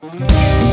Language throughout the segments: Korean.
Thank.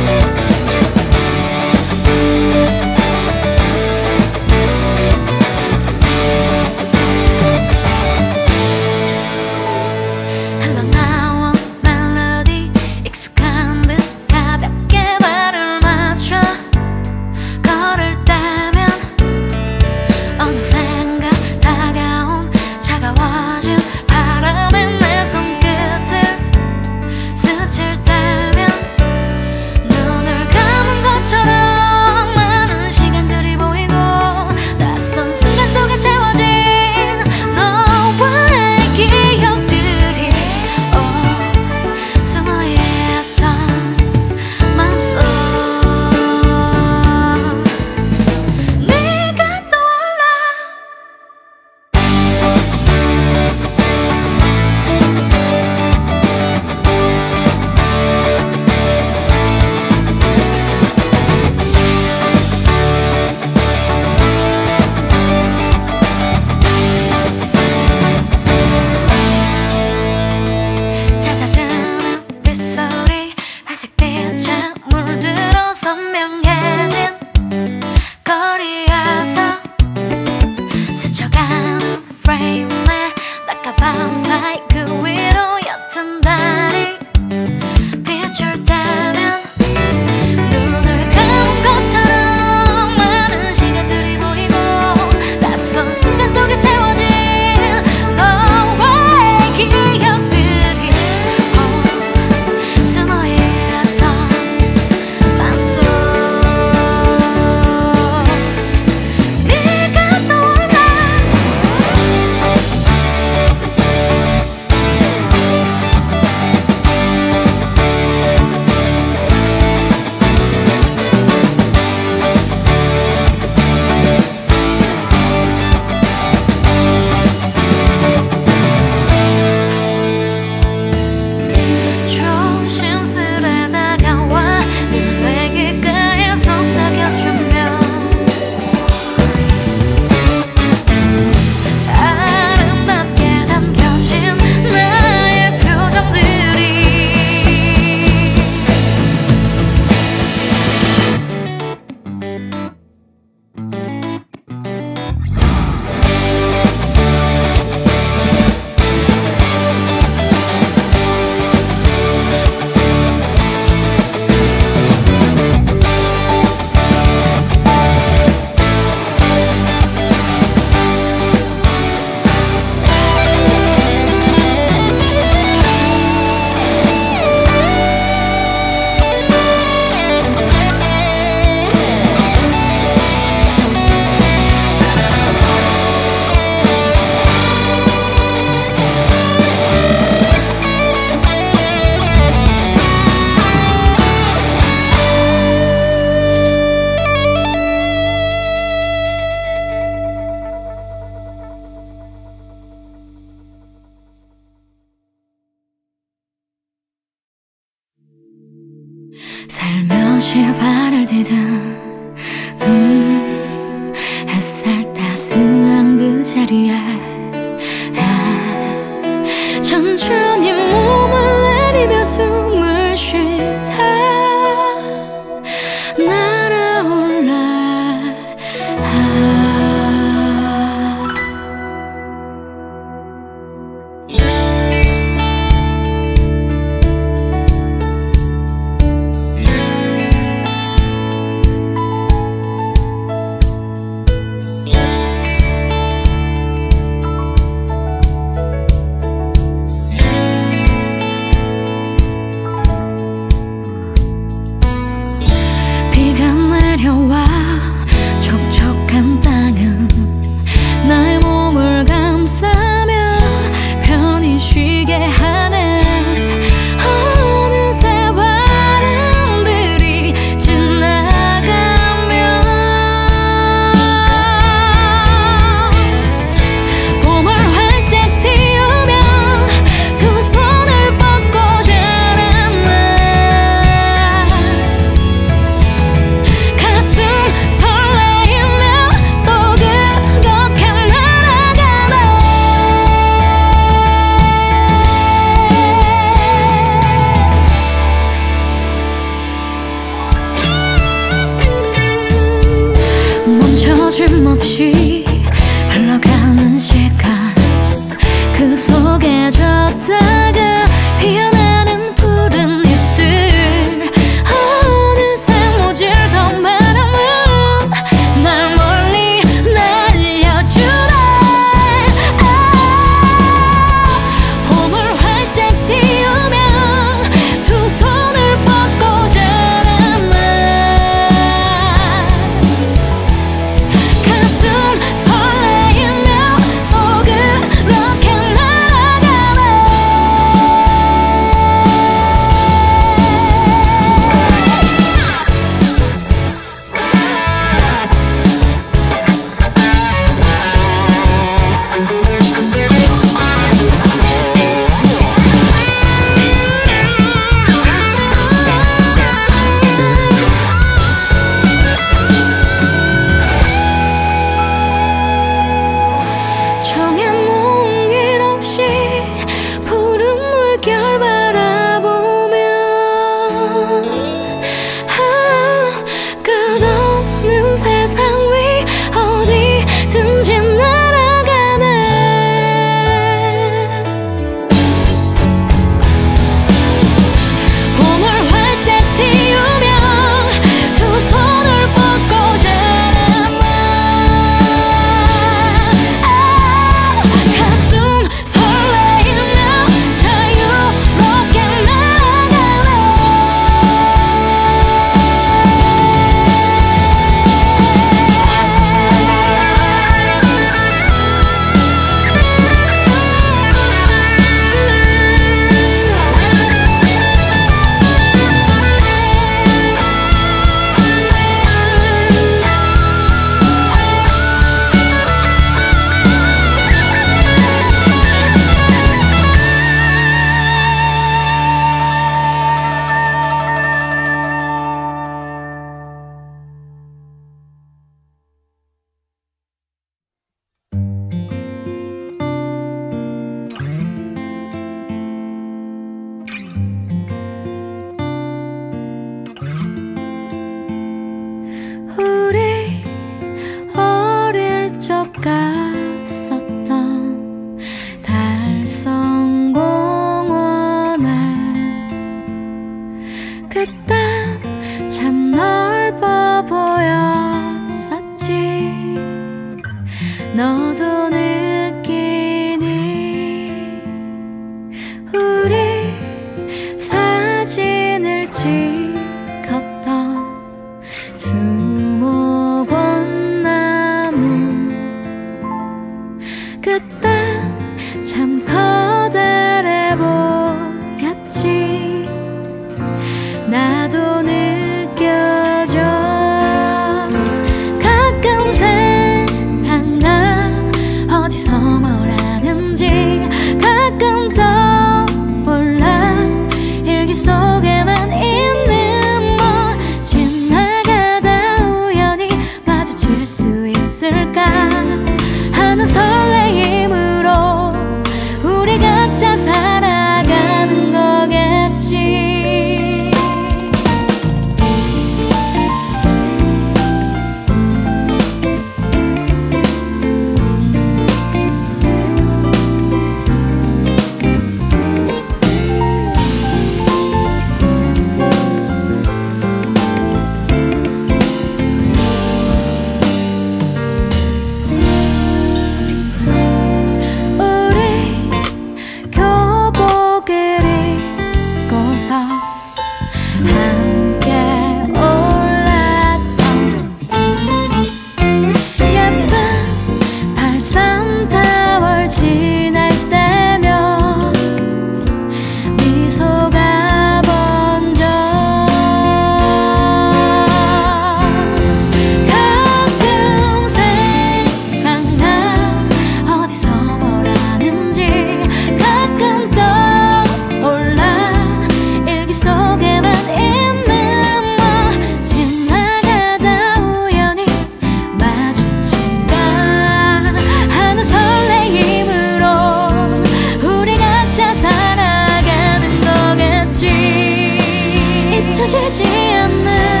잊혀지지 않는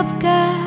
up, God.